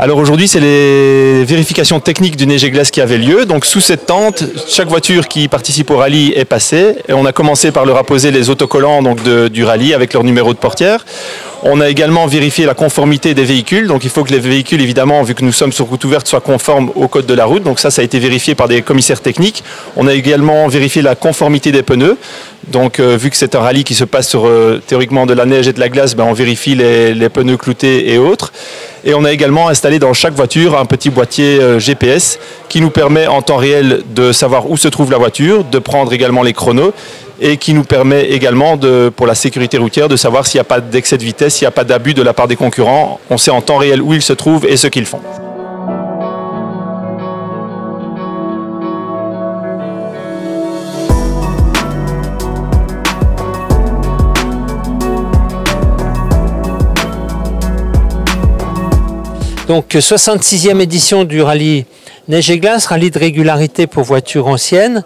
Alors aujourd'hui, c'est les vérifications techniques du neige glace qui avaient lieu. Donc sous cette tente, chaque voiture qui participe au rallye est passée. Et on a commencé par leur apposer les autocollants du rallye avec leur numéro de portière. On a également vérifié la conformité des véhicules. Donc il faut que les véhicules, évidemment, vu que nous sommes sur route ouverte, soient conformes au code de la route. Donc ça, ça a été vérifié par des commissaires techniques. On a également vérifié la conformité des pneus. Donc euh, vu que c'est un rallye qui se passe sur euh, théoriquement de la neige et de la glace, ben, on vérifie les, les, pneus cloutés et autres. Et on a également installé dans chaque voiture un petit boîtier euh, GPS qui nous permet en temps réel de savoir où se trouve la voiture, de prendre également les chronos et qui nous permet également, pour la sécurité routière, de savoir s'il n'y a pas d'excès de vitesse, s'il n'y a pas d'abus de la part des concurrents. On sait en temps réel où ils se trouvent et ce qu'ils font. Donc 66e édition du rallye Neige et glace, rallye de régularité pour voitures anciennes,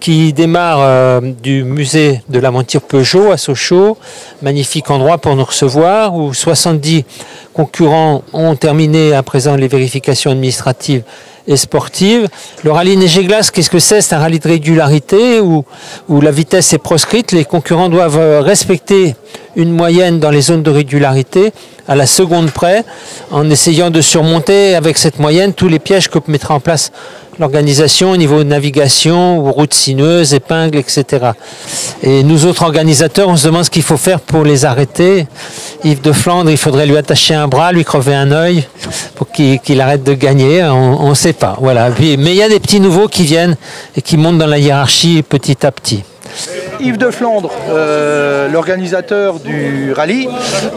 qui démarre euh, du musée de la Peugeot à Sochaux. Magnifique endroit pour nous recevoir, où 70 concurrents ont terminé à présent les vérifications administratives et sportives. Le rallye neige glace, qu'est-ce que c'est? C'est un rallye de régularité où, où la vitesse est proscrite. Les concurrents doivent euh, respecter une moyenne dans les zones de régularité à la seconde près, en essayant de surmonter avec cette moyenne tous les pièges que mettra en place l'organisation au niveau de navigation, ou routes sinueuses, épingles, etc. Et nous autres organisateurs, on se demande ce qu'il faut faire pour les arrêter. Yves de Flandre, il faudrait lui attacher un bras, lui crever un œil pour qu'il arrête de gagner. On ne sait pas. Voilà. Mais il y a des petits nouveaux qui viennent et qui montent dans la hiérarchie petit à petit. Yves de Flandre, euh, l'organisateur du rallye,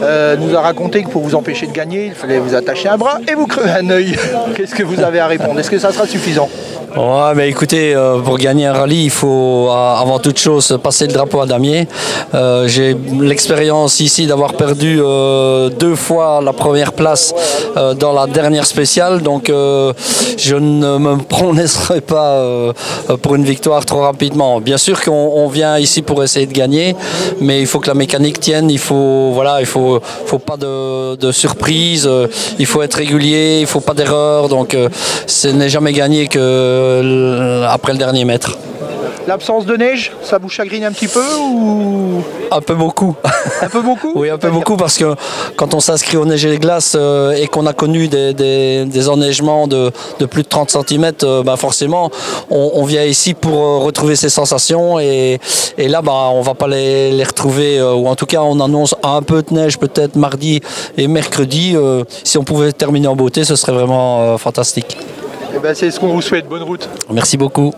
euh, nous a raconté que pour vous empêcher de gagner, il fallait vous attacher un bras et vous crever un œil. Qu'est-ce que vous avez à répondre? Est-ce que ça sera suffisant? Ouais, mais écoutez, euh, pour gagner un rallye, il faut avant toute chose passer le drapeau à damier. J'ai l'expérience ici d'avoir perdu deux fois la première place dans la dernière spéciale, donc je ne me prononcerai pas pour une victoire trop rapidement. Bien sûr qu'on vient ici pour essayer de gagner, mais il faut que la mécanique tienne, il faut voilà, il faut faut pas de, surprise, euh, il faut être régulier, il faut pas d'erreur, donc euh, ce n'est jamais gagné que euh, après le dernier mètre. L'absence de neige, ça vous chagrine un petit peu ou? Un peu beaucoup. Un peu beaucoup? Oui, un peu beaucoup parce que quand on s'inscrit au neige et glace euh, et qu'on a connu des, des, enneigements de, de, plus de 30 cm, euh, bah forcément, on, vient ici pour euh, retrouver ces sensations et, et là, bah, on va pas les, les retrouver ou en tout cas, on annonce un peu de neige peut-être mardi et mercredi. si on pouvait terminer en beauté, ce serait vraiment fantastique. Eh ben, c'est ce qu'on vous souhaite. Bonne route. Merci beaucoup.